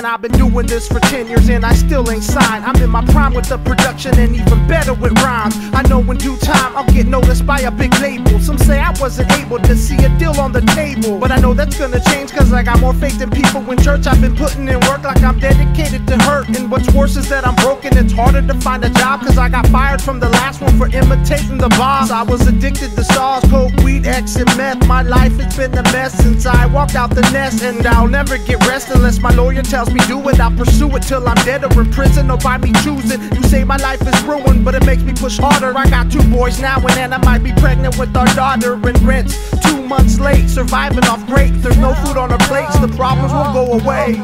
Man, I've been doing this for 10 years and I still ain't signed. I'm in my prime with the production and even better with rhymes. I know in due time I'll get noticed by a big label. Some say I wasn't able to see a deal on the table. But I know that's gonna change cause I got more faith than people in church. I've been putting in work like I'm dedicated to hurt. And what's worse is that I'm broken. It's harder to find a job cause I got fired from the last one for imitating the boss. I was addicted to stars, coke, weed, X, and meth. My life has been a mess since I walked out the nest. And I'll never get rest unless my lawyer tells me do it. I'll pursue it till I'm dead or in prison or by me choosing. You say my life is ruined, but it makes me push harder. I got two boys now and then I might be pregnant with our daughter and rents. Two months late, surviving off grapes. There's no food on our plates, the problems won't go away.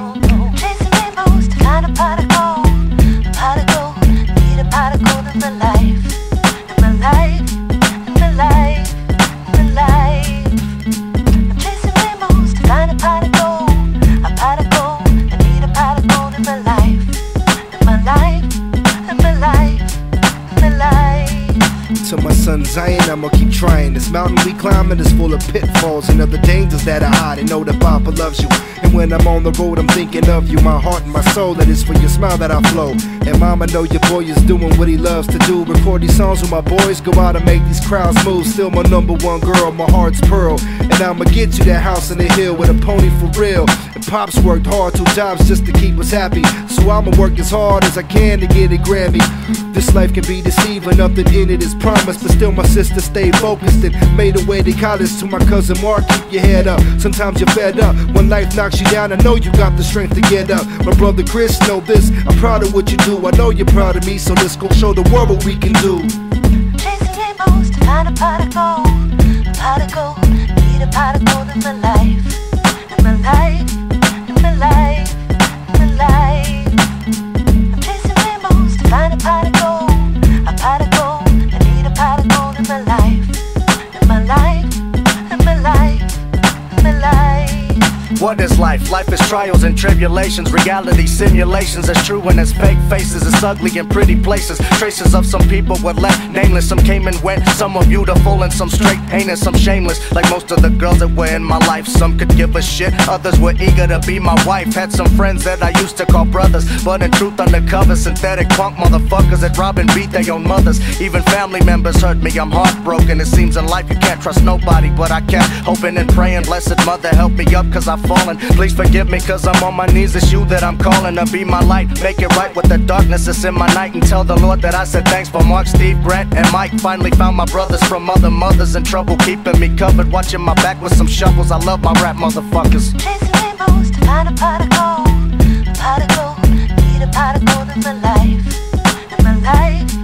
A need a in my life. In my life, son Zion, I'ma keep trying. This mountain we climbing is full of pitfalls and other dangers that I hide. And know that Papa loves you. And when I'm on the road, I'm thinking of you. My heart and my soul, it is for your smile that I flow. And Mama, know your boy is doing what he loves to do. Record these songs with my boys, go out and make these crowds move. Still my number one girl, my heart's pearl. And I'ma get you that house in the hill with a pony for real. And Pops worked hard, two jobs just to keep us happy. So I'ma work as hard as I can to get a Grammy. This life can be deceiving, nothing in it is promised. But still, my sister stayed focused and made her way to college. To my cousin Mark, keep your head up. Sometimes you're fed up. When life knocks you down, I know you got the strength to get up. My brother Chris, know this. I'm proud of what you do. I know you're proud of me, so let's go show the world what we can do. Chasing rainbows to find a pot of gold. A pot of gold, need a pot of gold in my life. In my life, in my life, in my life. I'm chasing rainbows to find a pot of gold. A pot of gold, I need a pot of gold in my life. In my life, in my life, in my life. What is life? Life is trials and tribulations, reality simulations. As true and as fake faces, it's ugly in pretty places. Traces of some people were left nameless. Some came and went, some were beautiful and some straight heinous, some shameless. Like most of the girls that were in my life, some could give a shit, others were eager to be my wife. Had some friends that I used to call brothers, but in truth, undercover, synthetic punk motherfuckers that rob and beat their own mothers. Even family members hurt me, I'm heartbroken. It seems in life you can't trust nobody, but I kept hoping and praying. Blessed mother, help me up, cause I've fallen. Please forgive me, cause I'm on my knees. It's you that I'm calling to be my light. Make it right with the darkness that's in my night. And tell the Lord that I said thanks for Mark, Steve, Grant, and Mike. Finally found my brothers from other mothers in trouble, keeping me covered. Watching my back with some shovels. I love my rap motherfuckers. Chasing rainbows to find a pot of gold. A pot of gold, need a pot of gold in my life. In my life,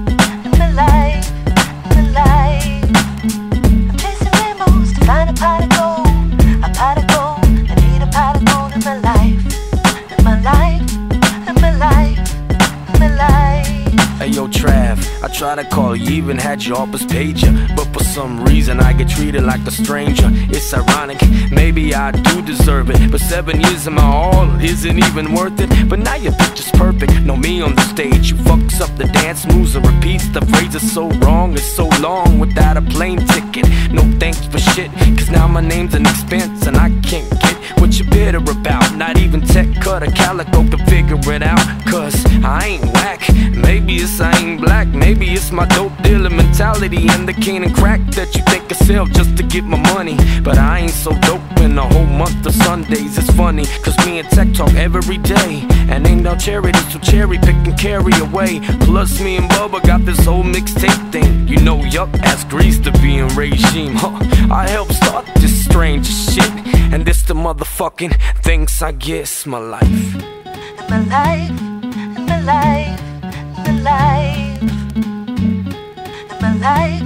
I try to call you, even had your office pager. But for some reason, I get treated like a stranger. It's ironic, maybe I do deserve it. But seven years of my all isn't even worth it. But now your picture's perfect. no me on the stage, you fucks up the dance moves and repeats. The phrase is so wrong, it's so long without a plane ticket. No thanks for shit, cause now my name's an expense and I can't get what you're bitter about. Not even tech Kutt or Kaliko to figure it out. Cause I ain't whack. Maybe it's I ain't black. Maybe it's my dope dealer mentality and the cane and crack that you think I sell just to get my money. But I ain't so dope in a whole month of Sundays. It's funny, cause me and Tech talk every day. And ain't no charity, so cherry pick and carry away. Plus, me and Bubba got this whole mixtape thing. You know, yup, ask Grease to be in regime. Huh. I helped start this strange shit. And this the motherfucking things I guess my life. my life, my life, my life, Ai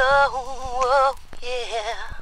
Oh, oh yeah.